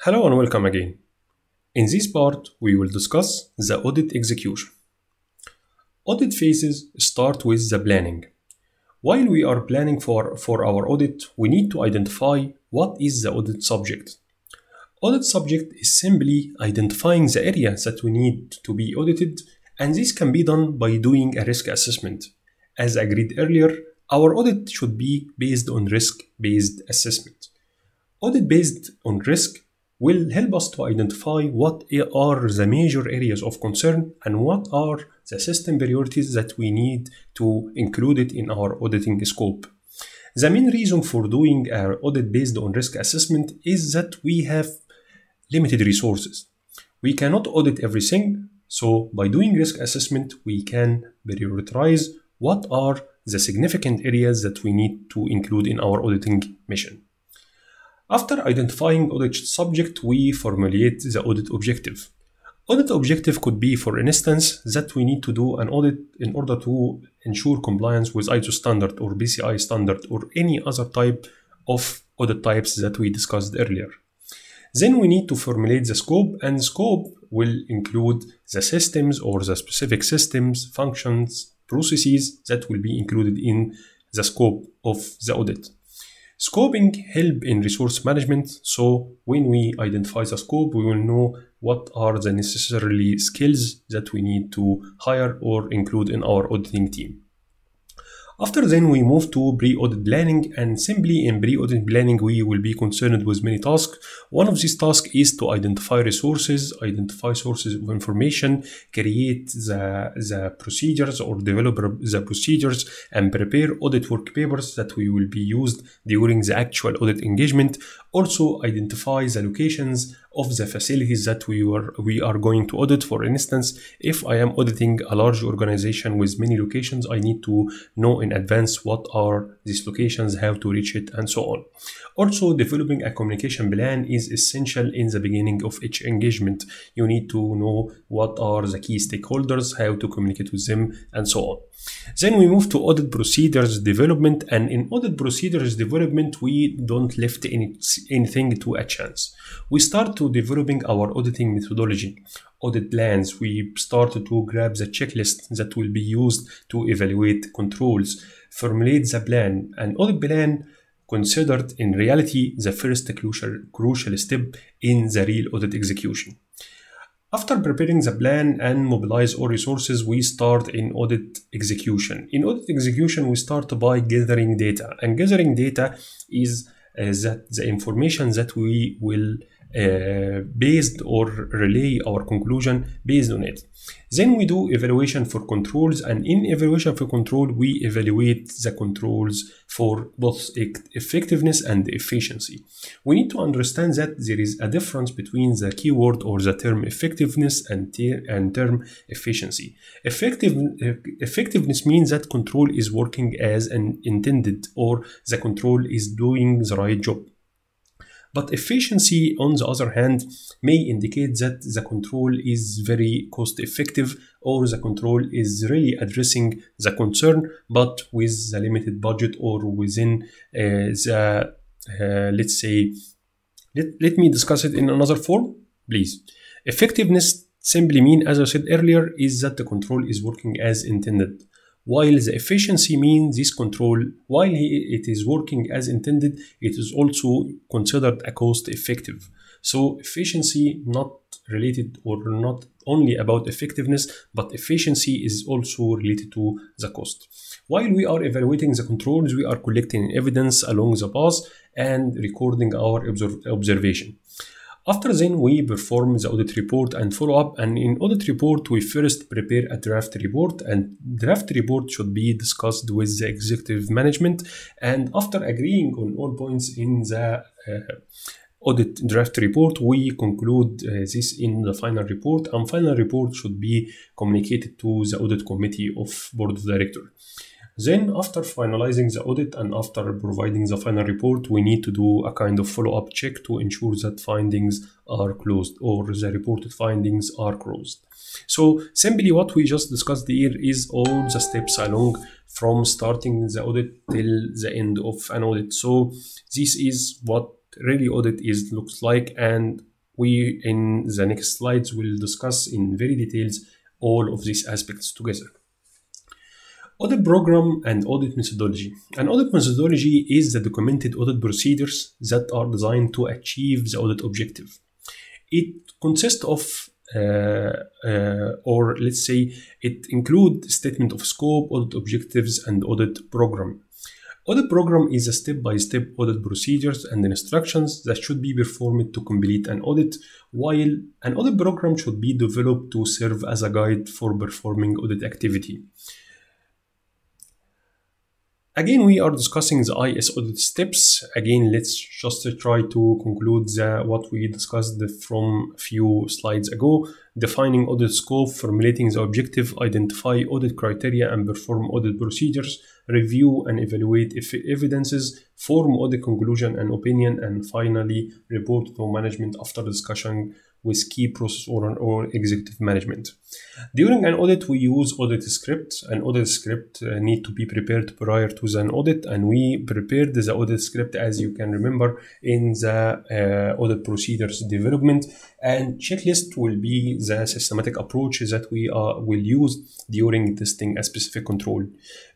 Hello and welcome again. In this part, we will discuss the audit execution. Audit phases start with the planning. While we are planning for, for our audit, we need to identify what is the audit subject. Audit subject is simply identifying the area that we need to be audited, and this can be done by doing a risk assessment. As agreed earlier, our audit should be based on risk based assessment. Audit based on risk will help us to identify what are the major areas of concern and what are the system priorities that we need to include it in our auditing scope. The main reason for doing our audit based on risk assessment is that we have limited resources. We cannot audit everything, so by doing risk assessment, we can prioritize what are the significant areas that we need to include in our auditing mission. After identifying audit subject, we formulate the audit objective. Audit objective could be, for instance, that we need to do an audit in order to ensure compliance with ISO standard or PCI standard or any other type of audit types that we discussed earlier. Then we need to formulate the scope, and scope will include the systems or the specific systems, functions, processes that will be included in the scope of the audit. Scoping help in resource management. So when we identify the scope, we will know what are the necessarily skills that we need to hire or include in our auditing team. After then we move to pre-audit planning and simply in pre-audit planning we will be concerned with many tasks. One of these tasks is to identify resources, identify sources of information, create the, the procedures or develop the procedures and prepare audit work papers that we will be used during the actual audit engagement. Also identify the locations of the facilities that we were we are going to audit. For instance, if I am auditing a large organization with many locations, I need to know in advance what are these locations, how to reach it, and so on. Also, developing a communication plan is essential in the beginning of each engagement. You need to know what are the key stakeholders, how to communicate with them, and so on. Then we move to audit procedures development, and in audit procedures development, we don't left any, anything to a chance. We start to developing our auditing methodology, audit plans. We start to grab the checklist that will be used to evaluate controls, formulate the plan, and audit plan considered in reality the first crucial, crucial step in the real audit execution. After preparing the plan and mobilize all resources, we start in audit execution. In audit execution, we start by gathering data, and gathering data is Uh, that the information that we will uh, based or relay our conclusion based on it. Then we do evaluation for controls, and in evaluation for control, we evaluate the controls for both effectiveness and efficiency. We need to understand that there is a difference between the keyword or the term effectiveness and, ter and term efficiency. Effective, effectiveness means that control is working as an intended or the control is doing the right job. But efficiency, on the other hand, may indicate that the control is very cost effective or the control is really addressing the concern, but with the limited budget or within uh, the, uh, let's say, let, let me discuss it in another form, please. Effectiveness simply mean, as I said earlier, is that the control is working as intended while the efficiency means this control, while it is working as intended, it is also considered a cost effective. So efficiency not related or not only about effectiveness, but efficiency is also related to the cost. While we are evaluating the controls, we are collecting evidence along the path and recording our observation. After then, we perform the audit report and follow up. And in audit report, we first prepare a draft report, and draft report should be discussed with the executive management. And after agreeing on all points in the uh, audit draft report, we conclude uh, this in the final report. And final report should be communicated to the audit committee of board of directors. Then after finalizing the audit and after providing the final report, we need to do a kind of follow-up check to ensure that findings are closed or the reported findings are closed. So simply what we just discussed here is all the steps along from starting the audit till the end of an audit. So this is what really audit is looks like and we in the next slides will discuss in very details all of these aspects together. Audit program and audit methodology. An audit methodology is the documented audit procedures that are designed to achieve the audit objective. It consists of uh, uh, or let's say it include statement of scope, audit objectives, and audit program. Audit program is a step-by-step -step audit procedures and instructions that should be performed to complete an audit, while an audit program should be developed to serve as a guide for performing audit activity. Again, we are discussing the IS audit steps. Again, let's just try to conclude the, what we discussed from a few slides ago. Defining audit scope, formulating the objective, identify audit criteria and perform audit procedures, review and evaluate evidences, form audit conclusion and opinion, and finally report to management after discussion with key process owner or executive management. During an audit, we use audit script. An audit script uh, need to be prepared prior to an audit, and we prepared the audit script as you can remember in the uh, audit procedures development. And checklist will be the systematic approach that we uh, will use during testing a specific control.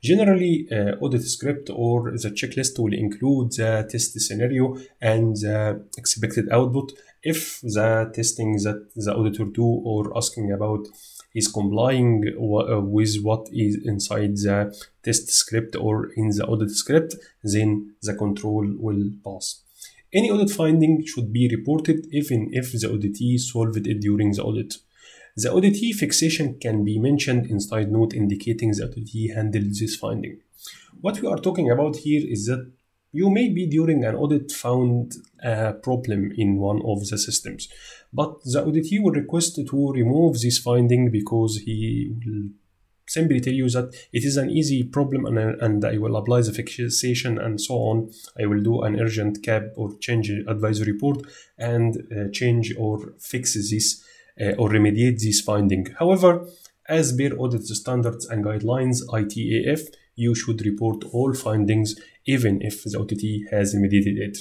Generally, uh, audit script or the checklist will include the test scenario and the expected output if the testing that the auditor do or asking about is complying uh, with what is inside the test script or in the audit script, then the control will pass. Any audit finding should be reported even if the auditee solved it during the audit. The auditee fixation can be mentioned in side note indicating the auditee handled this finding. What we are talking about here is that you may be during an audit found a problem in one of the systems, but the auditee will request to remove this finding because he will simply tell you that it is an easy problem and, and I will apply the fixation and so on. I will do an urgent CAB or change advisory report and uh, change or fix this uh, or remediate this finding. However, as per audit standards and guidelines, ITAF, you should report all findings even if the auditee has remediated it.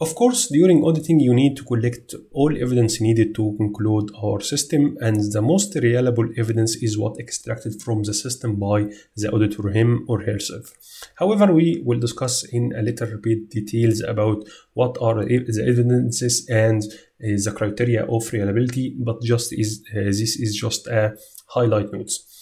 Of course, during auditing, you need to collect all evidence needed to conclude our system, and the most reliable evidence is what extracted from the system by the auditor him or herself. However, we will discuss in a little bit details about what are the evidences and uh, the criteria of reliability, but just is uh, this is just a highlight notes.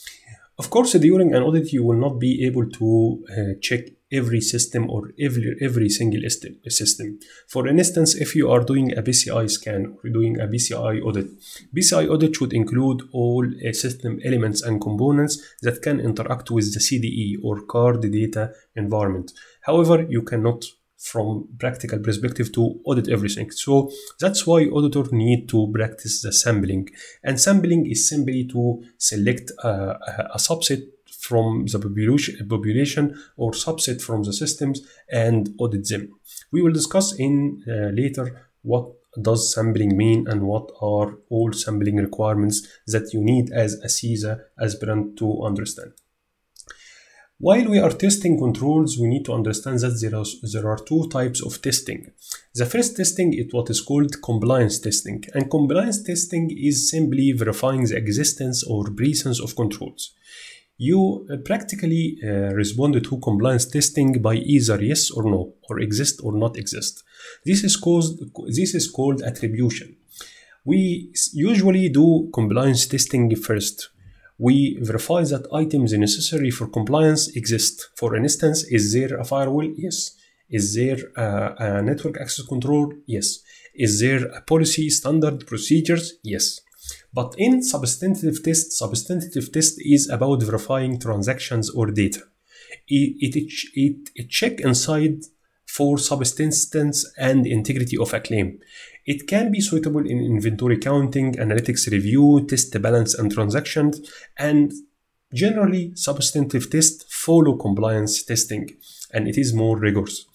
Of course, during an audit, you will not be able to uh, check every system or every, every single system. For instance, if you are doing a PCI scan or doing a PCI audit, PCI audit should include all uh, system elements and components that can interact with the CDE or card data environment. However, you cannot from practical perspective to audit everything. So that's why auditor need to practice the sampling. And sampling is simply to select a, subset from the population, population or subset from the systems and audit them. We will discuss in uh, later what does sampling mean and what are all sampling requirements that you need as a CISA aspirant to understand. While we are testing controls, we need to understand that there are, there are two types of testing. The first testing is what is called compliance testing, and compliance testing is simply verifying the existence or presence of controls. You uh, practically uh, respond to compliance testing by either yes or no, or exist or not exist. This is, caused, this is called attribution. We usually do compliance testing first we verify that items necessary for compliance exist. For instance, is there a firewall? Yes. Is there a, a network access control? Yes. Is there a policy, standard, procedures? Yes. But in substantive test, substantive test is about verifying transactions or data. It, it, it, it check inside for substance and integrity of a claim. It can be suitable in inventory counting, analytics review, test balance and transactions, and generally substantive tests follow compliance testing and it is more rigorous.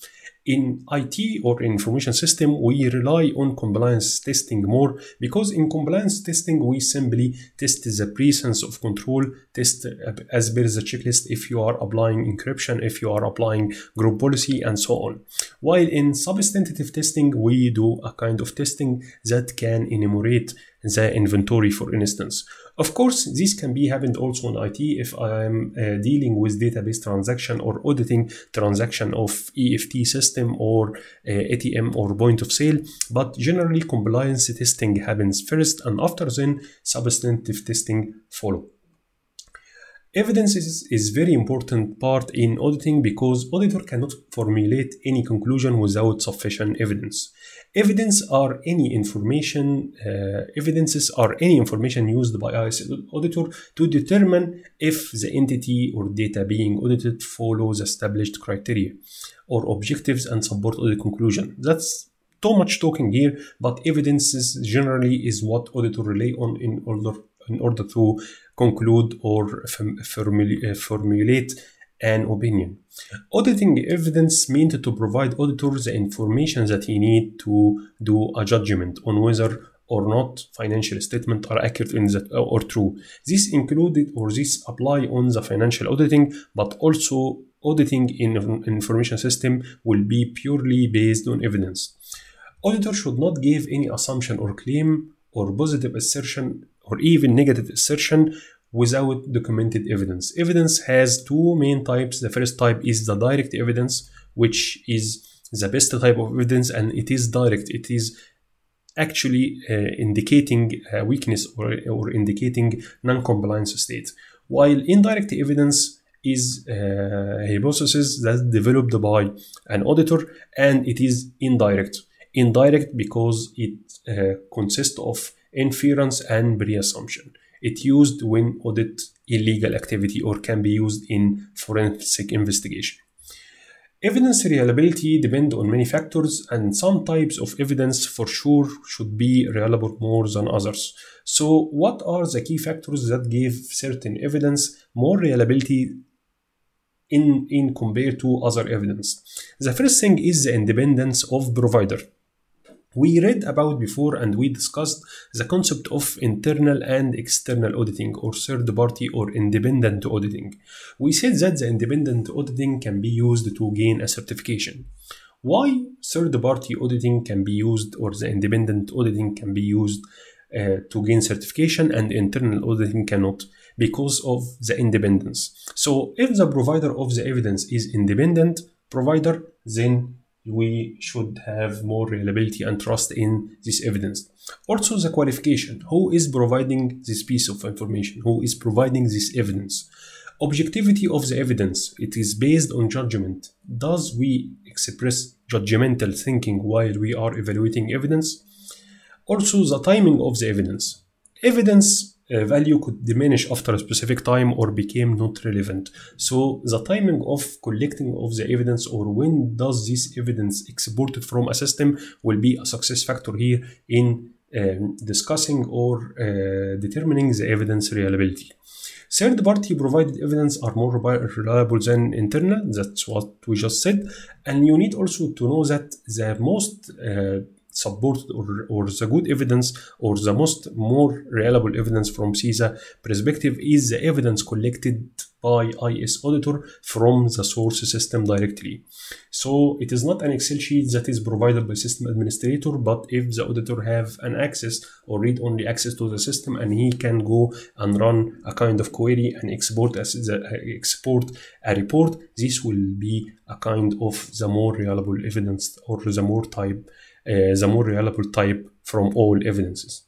In IT or information system, we rely on compliance testing more because in compliance testing, we simply test the presence of control, test uh, as per the checklist if you are applying encryption, if you are applying group policy, and so on. While in substantive testing, we do a kind of testing that can enumerate the inventory, for instance. Of course, this can be happened also in IT if I'm uh, dealing with database transaction or auditing transaction of EFT system or uh, ATM or point of sale. But generally, compliance testing happens first, and after then, substantive testing follow. Evidence is, is very important part in auditing because auditor cannot formulate any conclusion without sufficient evidence. Evidence are any information, uh, evidences are any information used by us auditor to determine if the entity or data being audited follows established criteria or objectives and support audit conclusion. That's too much talking here, but evidences generally is what auditor rely on in order in order to conclude or uh, formulate an opinion. Auditing evidence meant to provide auditors the information that he need to do a judgment on whether or not financial statements are accurate in that uh, or true. This included or this apply on the financial auditing, but also auditing in information system will be purely based on evidence. Auditor should not give any assumption or claim or positive assertion or even negative assertion without documented evidence. Evidence has two main types. The first type is the direct evidence, which is the best type of evidence and it is direct. It is actually uh, indicating a weakness or, or indicating non-compliance state. While indirect evidence is a hypothesis that's developed by an auditor and it is indirect. Indirect because it uh, consists of inference and pre-assumption. It used when audit illegal activity or can be used in forensic investigation. Evidence reliability depend on many factors and some types of evidence for sure should be reliable more than others. So what are the key factors that give certain evidence more reliability in, in compared to other evidence? The first thing is the independence of provider. We read about before and we discussed the concept of internal and external auditing or third party or independent auditing. We said that the independent auditing can be used to gain a certification. Why third party auditing can be used or the independent auditing can be used uh, to gain certification and internal auditing cannot because of the independence. So if the provider of the evidence is independent provider, then we should have more reliability and trust in this evidence. Also, the qualification who is providing this piece of information, who is providing this evidence. Objectivity of the evidence, it is based on judgment. Does we express judgmental thinking while we are evaluating evidence? Also, the timing of the evidence. Evidence uh, value could diminish after a specific time or became not relevant. So the timing of collecting of the evidence or when does this evidence exported from a system will be a success factor here in um, discussing or uh, determining the evidence reliability. Third party provided evidence are more reliable than internal, that's what we just said. And you need also to know that the most uh, supported or, or the good evidence or the most more reliable evidence from CISA perspective is the evidence collected by IS auditor from the source system directly. So it is not an Excel sheet that is provided by system administrator, but if the auditor have an access or read only access to the system and he can go and run a kind of query and export as the, export a report, this will be a kind of the more reliable evidence or the more type the more reliable type from all evidences.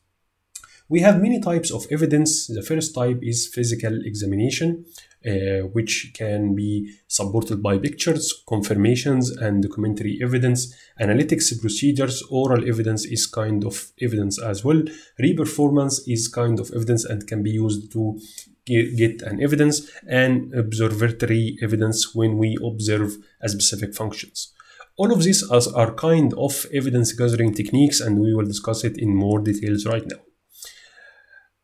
We have many types of evidence. The first type is physical examination, uh, which can be supported by pictures, confirmations, and documentary evidence. Analytics procedures, oral evidence is kind of evidence as well. Reperformance is kind of evidence and can be used to get an evidence and observatory evidence when we observe a specific functions. All of these are kind of evidence gathering techniques and we will discuss it in more details right now.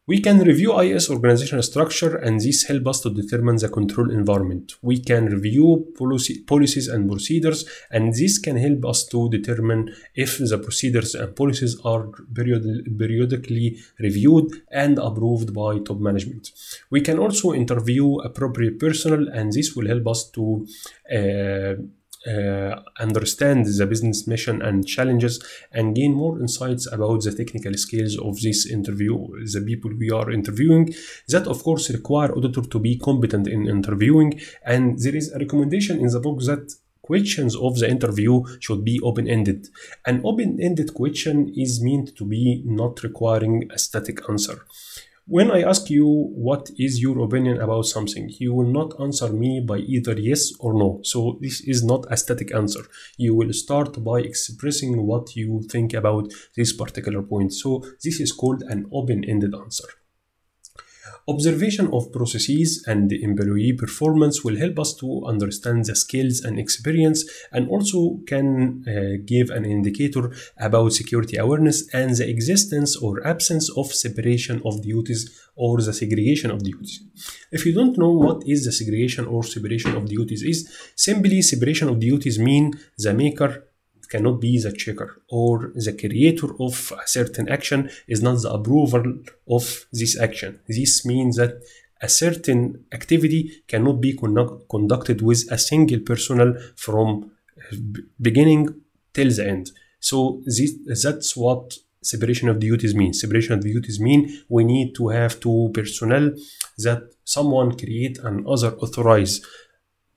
We can review IS organizational structure and this help us to determine the control environment. We can review policy, policies and procedures and this can help us to determine if the procedures and policies are period, periodically reviewed and approved by top management. We can also interview appropriate personnel and this will help us to uh, uh, understand the business mission and challenges and gain more insights about the technical skills of this interview the people we are interviewing. That of course require auditor to be competent in interviewing and there is a recommendation in the book that questions of the interview should be open-ended. An open-ended question is meant to be not requiring a static answer when I ask you what is your opinion about something, you will not answer me by either yes or no. So this is not a static answer. You will start by expressing what you think about this particular point. So this is called an open-ended answer. Observation of processes and employee performance will help us to understand the skills and experience and also can uh, give an indicator about security awareness and the existence or absence of separation of duties or the segregation of duties. If you don't know what is the segregation or separation of duties is, simply separation of duties mean the maker cannot be the checker or the creator of a certain action is not the approval of this action. This means that a certain activity cannot be conducted with a single personnel from uh, beginning till the end. So this, that's what separation of duties means. Separation of duties mean we need to have two personnel that someone create and other authorize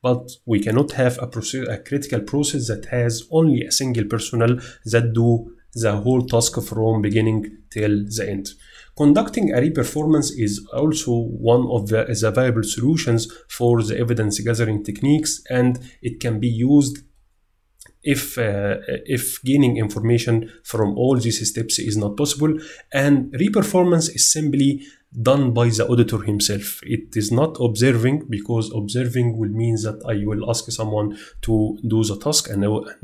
but we cannot have a, process, a critical process that has only a single personnel that do the whole task from beginning till the end. Conducting a reperformance is also one of the, the viable solutions for the evidence gathering techniques and it can be used if uh, if gaining information from all these steps is not possible. And reperformance is simply done by the auditor himself. It is not observing because observing will mean that i will ask someone to do the task and,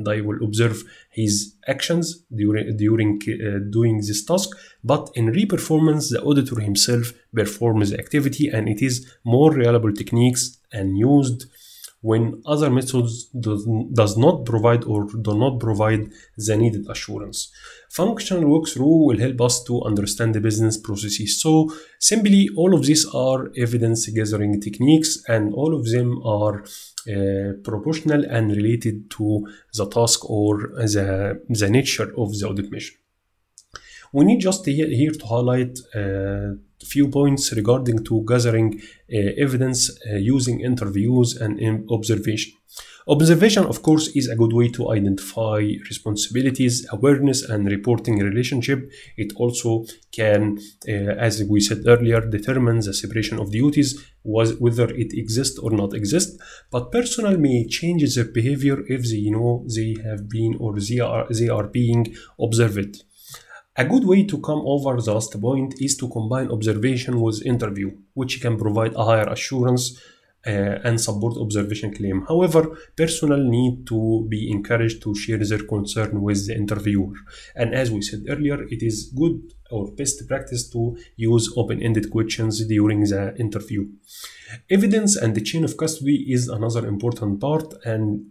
i will observe his actions during during uh, doing this task. But in reperformance the auditor himself performs the activity and it is more reliable techniques and used when other methods does, does not provide or do not provide the needed assurance. Functional walkthrough will help us to understand the business processes. So simply all of these are evidence gathering techniques and all of them are uh, proportional and related to the task or the, the nature of the audit mission. We need just here to highlight uh, few points regarding to gathering uh, evidence uh, using interviews and observation. Observation, of course, is a good way to identify responsibilities, awareness, and reporting relationship. It also can, uh, as we said earlier, determine the separation of duties, was whether it exists or not exist. But personnel may change their behavior if they know they have been or they are they are being observed. A good way to come over the last point is to combine observation with interview, which can provide a higher assurance uh, and support observation claim. However, personnel need to be encouraged to share their concern with the interviewer. And as we said earlier, it is good or best practice to use open-ended questions during the interview. Evidence and the chain of custody is another important part and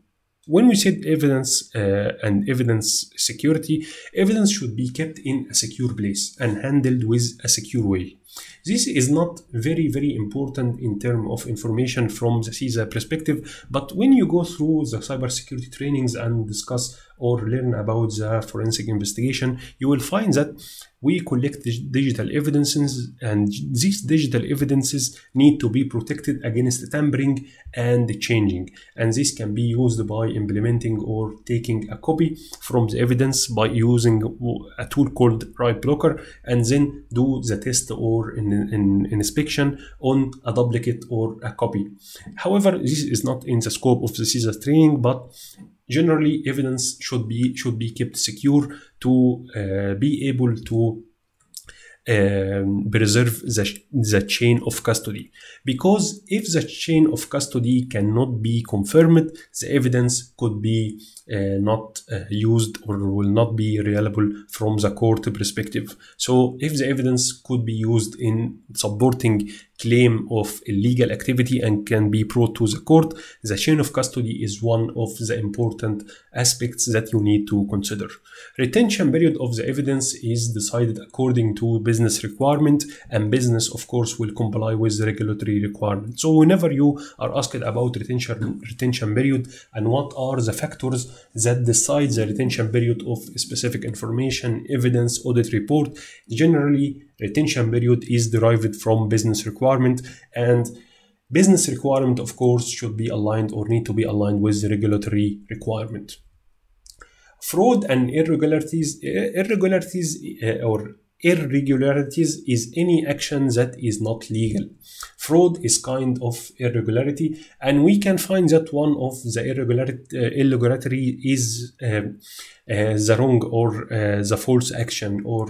when we said evidence uh, and evidence security, evidence should be kept in a secure place and handled with a secure way. This is not very, very important in terms of information from the CISA perspective, but when you go through the cybersecurity trainings and discuss or learn about the forensic investigation, you will find that we collect digital evidences and these digital evidences need to be protected against tampering and changing. And this can be used by implementing or taking a copy from the evidence by using a tool called Write Blocker and then do the test or in inspection on a duplicate or a copy. However, this is not in the scope of the CISA training, but generally evidence should be should be kept secure to uh, be able to um, preserve the, the chain of custody. Because if the chain of custody cannot be confirmed the evidence could be uh, not uh, used or will not be reliable from the court perspective. So if the evidence could be used in supporting claim of illegal activity and can be brought to the court. The chain of custody is one of the important aspects that you need to consider. Retention period of the evidence is decided according to business requirement and business of course will comply with the regulatory requirement so whenever you are asked about retention retention period and what are the factors that decide the retention period of specific information evidence audit report generally retention period is derived from business requirement and business requirement of course should be aligned or need to be aligned with the regulatory requirement. Fraud and irregularities irregularities uh, or irregularities is any action that is not legal. Fraud is kind of irregularity and we can find that one of the irregularity, uh, irregularity is uh, uh, the wrong or the false action or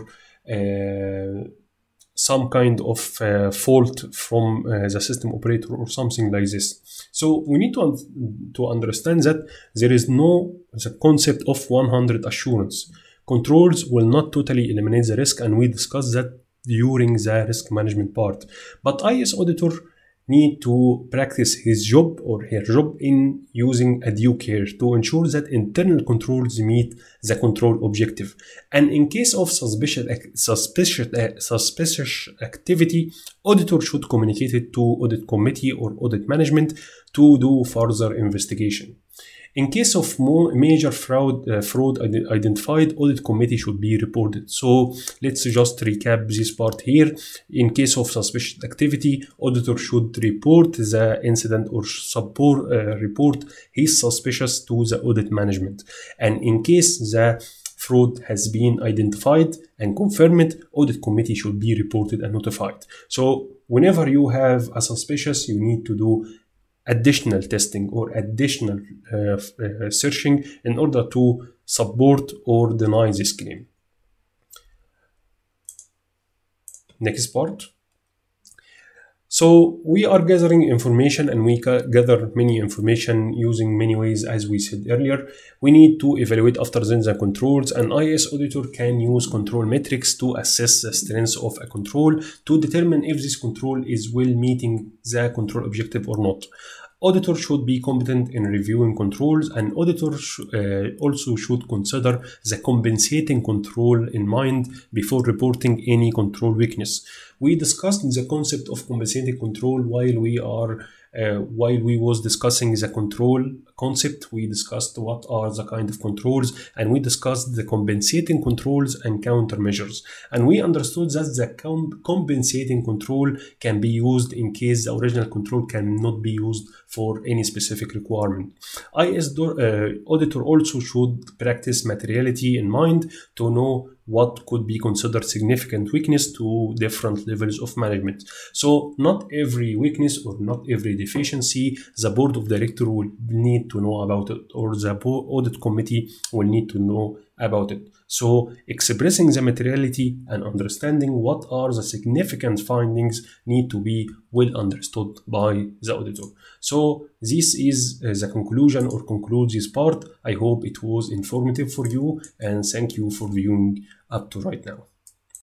some kind of uh, fault from uh, the system operator or something like this. So we need to, un- to understand that there is no the concept of 100 assurance. Controls will not totally eliminate the risk, and we discussed that during the risk management part. But IS auditor need to practice his job or her job in using a due care to ensure that internal controls meet the control objective. And in case of suspicious, suspicious, uh, suspicious activity, auditor should communicate it to audit committee or audit management to do further investigation. In case of major fraud, uh, fraud identified, audit committee should be reported. So let's just recap this part here. In case of suspicious activity, auditor should report the incident or support uh, report his suspicious to the audit management. And in case the fraud has been identified and confirmed, audit committee should be reported and notified. So whenever you have a suspicious, you need to do additional testing or additional uh, uh, searching in order to support or deny this claim. Next part. So we are gathering information and we gather many information using many ways as we said earlier. We need to evaluate after then the controls and IS auditor can use control metrics to assess the strength of a control to determine if this control is well meeting the control objective or not. Auditor should be competent in reviewing controls and auditor sh uh, also should consider the compensating control in mind before reporting any control weakness. We discussed the concept of compensating control while we are uh, while we was discussing the control concept, we discussed what are the kind of controls and we discussed the compensating controls and countermeasures. And we understood that the com compensating control can be used in case the original control cannot be used for any specific requirement. IS uh, auditor also should practice materiality in mind to know what could be considered significant weakness to different levels of management. So not every weakness or not every deficiency the board of director will need to know about it or the audit committee will need to know about it. So expressing the materiality and understanding what are the significant findings need to be well understood by the auditor. So this is uh, the conclusion or conclude this part. I hope it was informative for you and thank you for viewing up to right now.